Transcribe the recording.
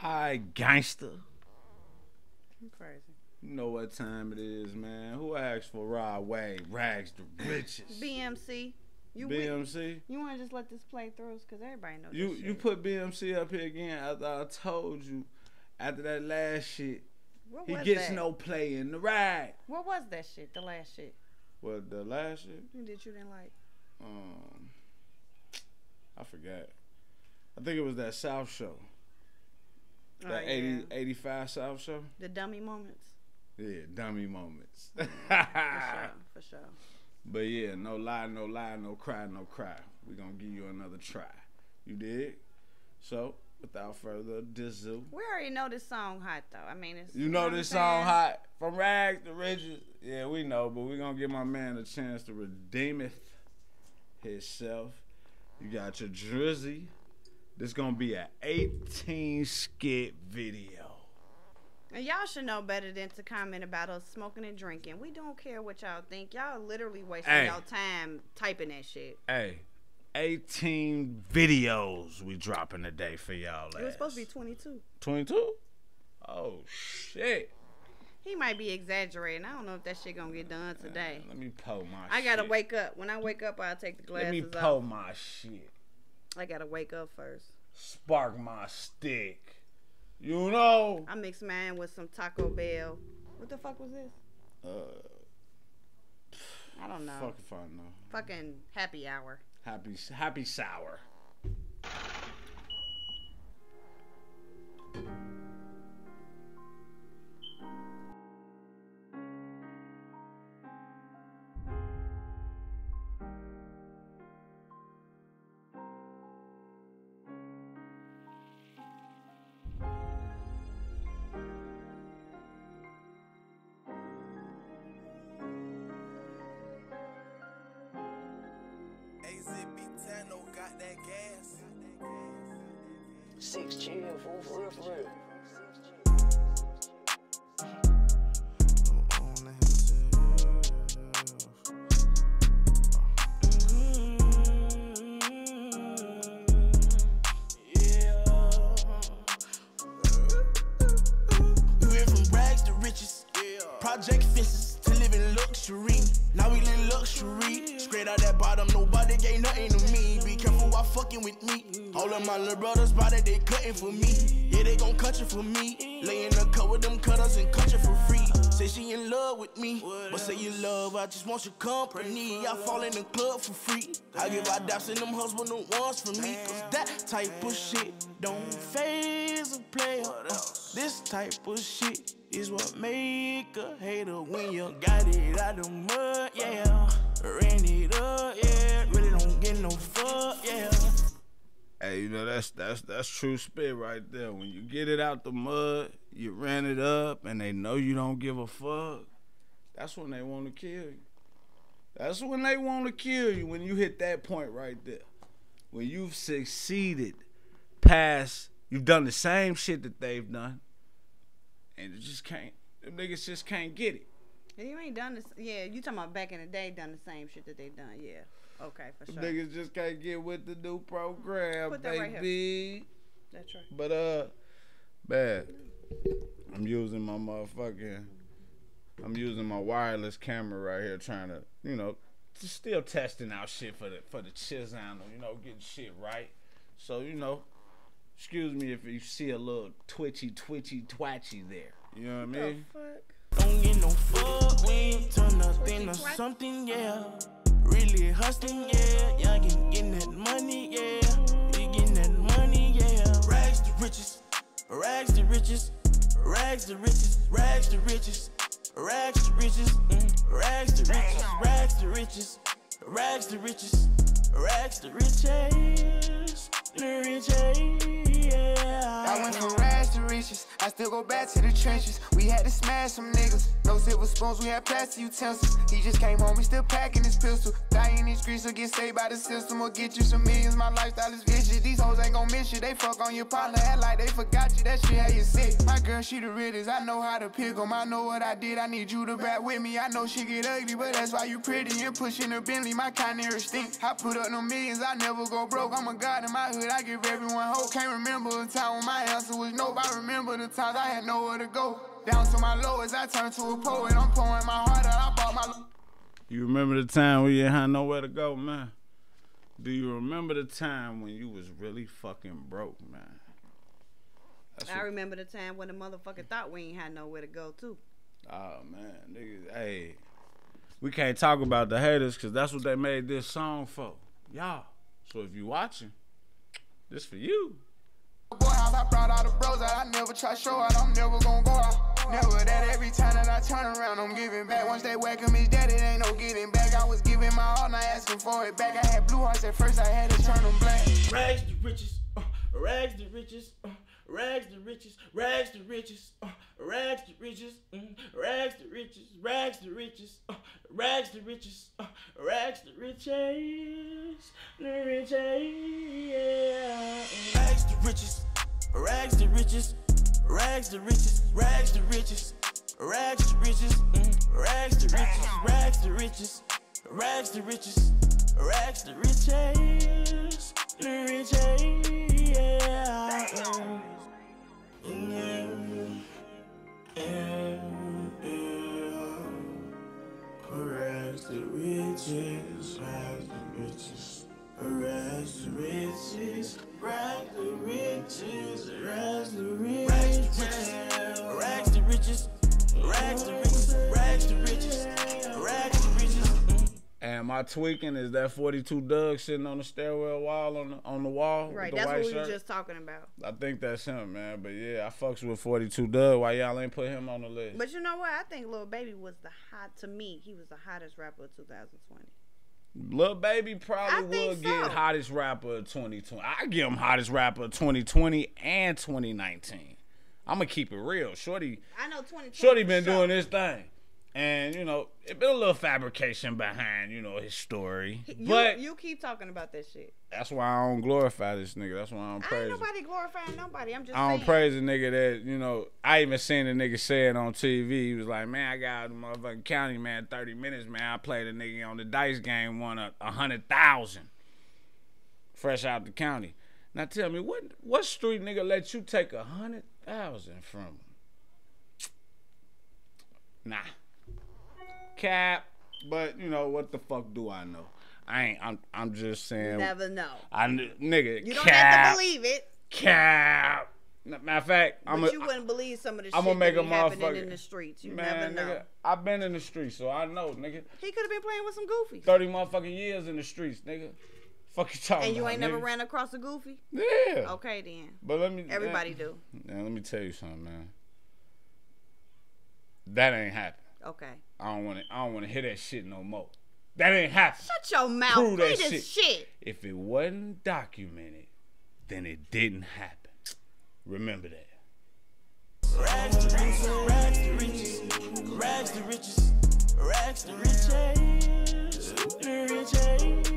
I gangster. You crazy. You know what time it is, man. Who asked for Rod Wave? Rags the richest. BMC. You BMC. you want to just let this play through? Because everybody knows You this you put BMC up here again after I told you after that last shit. What He gets that? no play in the ride. What was that shit? The last shit What the last shit? that you didn't like? Um, I forgot. I think it was that South show. Oh, That uh, yeah. 80, 85 South show. The dummy moments. Yeah, dummy moments. For sure. For sure. But yeah, no lie, no lie, no cry, no cry. we gonna give you another try. You did? So, without further ado. We already know this song hot though. I mean, it's You know what I'm this song hot from rags to riches. Yeah, we know, but we gonna give my man a chance to redeemeth himself. You got your Drizzy. This gonna be an 18 skit video. And y'all should know better than to comment about us smoking and drinking. We don't care what y'all think. Y'all literally wasting Hey. y'all time typing that shit. Hey, 18 videos we dropping today for y'all. It was supposed to be 22. 22. Oh shit! He might be exaggerating. I don't know if that shit gonna get done uh, today. Let me pull my. I gotta shit. wake up. When I wake up, I'll take the glasses. Let me pull off. my shit. I gotta wake up first. Spark my stick. You know. I mix mine with some Taco Bell. What the fuck was this? Uh, I don't know. fuck if I know. Fucking happy hour. Happy, happy sour. Six chill, fool, for real, for real. Fucking with me. All of my little brothers body, they cutting for me. Yeah, they gon' cut you for me. Lay in the cut with them cutters and cut you for free. Say she in love with me. But say you love, I just want your company. I fall in the club for free. I give our daps and them husband the ones for me. Cause that type of shit don't phase a player. This type of shit is what make a hater when you got it out the mud, yeah. Ran it up, Hey, you know that's that's that's true spit right there. When you get it out the mud, you ran it up, and they know you don't give a fuck. That's when they want to kill you. That's when they want to kill you. When you hit that point right there, when you've succeeded, past, you've done the same shit that they've done, and it just can't. Them niggas just can't get it. You ain't done this. Yeah, you talking about back in the day, done the same shit that they done. Yeah. Okay, for sure. Niggas just can't get with the new program, Put that right here. baby. That's right. But uh, bad. I'm using my motherfucking. I'm using my wireless camera right here, trying to, you know, just still testing out shit for the for the chisel, you know, getting shit right. So you know, excuse me if you see a little twitchy, twitchy, twatchy there. You know what I mean? Fuck. Don't get no fuck, we ain't turn nothing to Twitchy twat. something, yeah. Really hustling, yeah. Y'all getting, that money, yeah. You getting that money, yeah. Rags to riches, rags to riches, rags to riches, rags to riches, rags to riches, mm, rags to riches, rags to riches, rags to riches, rags to riches, the riches. I went from rags to riches. I still go back to the trenches. We had to smash some niggas. No silver spoons, we had plastic utensils. He just came home, he still packing his pistol. Die in these streets or get saved by the system or get you some millions. My lifestyle is vicious. These hoes ain't gon' miss you. They fuck on your partner, act like they forgot you. That shit how you sick. My girl, she the realest. I know how to pick 'em. I know what I did. I need you to back with me. I know she get ugly, but that's why you pretty and pushing her Bentley. My kind of stink. I put up no millions. I never go broke. I'm a god in my hood. I give everyone hope. Can't remember a time when my answer was nope. I remember the times I had nowhere to go. Down to my lowest, I turned to a poet. I'm pouring my heart out. I bought my. You remember the time when you had nowhere to go, man? Do you remember the time when you was really fucking broke, man? That's I what- remember the time when the motherfucker thought we ain't had nowhere to go too. Oh man, niggas, hey, we can't talk about the haters because that's what they made this song for, y'all. So if you watching, this for you. Boy, I brought all the bros out. I never try show out. I'm never gonna go out. Never that every time that I turn around, I'm giving back. Once they welcome his daddy, it ain't no getting back. I was giving my all, not asking for it back. I had blue hearts at first, I had to turn them black. Rags to riches, uh, rags to riches, uh, rags to riches, rags to riches, uh, rags to riches, mm, rags to riches, rags to riches, uh, rags to riches, uh, rags to riches, the riches, yeah. Rags to riches, rags to riches, rags to riches, rags to riches, rags to riches, mm, rags to riches, rags to riches, rags to riches, rags to riches, the riches, yeah. My tweaking is that 42 Dugg sitting on the stairwell wall on the on the wall Right, the that's what we shirt. were just talking about. I think that's him, man. But yeah, I fucks with 42 Dugg. Why y'all ain't put him on the list? But you know what? I think Lil Baby was the hot to me. He was the hottest rapper of 2020. Lil Baby probably will would get hottest rapper of 2020. I give him hottest rapper of 2020 and 2019. I'm gonna keep it real. Shorty, I know 2020. Shorty been sure. doing this thing, and you know it been a little fabrication behind you know his story. You, but you keep talking about that shit. that's why I don't glorify this nigga. That's why I don't I ain't praise. nobody glorifying nobody. I'm just I don't saying. praise a nigga that, you know, I even seen a nigga say it on TV. He was like, man, I got out of motherfucking county, man, 30 minutes, man. I played a nigga on the dice game, won a, a hundred thousand. Fresh out the county. Now tell me, what what street nigga let you take a hundred thousand from him? Nah. Cap. But you know, what the fuck do I know? I ain't I'm I'm just saying Never know. I nigga You don't cap, have to believe it, cap. Matter of fact, but I'm a, you wouldn't believe some of the I'ma shit make that a be happening motherfucker- in the streets. You man, never know. nigga. I've been in the streets, so I know, nigga. He could have been playing with some goofies. Thirty motherfucking years in the streets, nigga. Fuck you talking And you about, ain't never ran across a goofy? Yeah. Okay then. But let me. Everybody man, do. Man, let me tell you something, man. That ain't happen. Okay. I don't want to. I don't want to hear that shit no more. That ain't happen. Shut your mouth. Prove that this shit. shit. If it wasn't documented, then it didn't happen. Remember that. Rags to riches, rags to riches, rags to riches, rags to riches, the riches.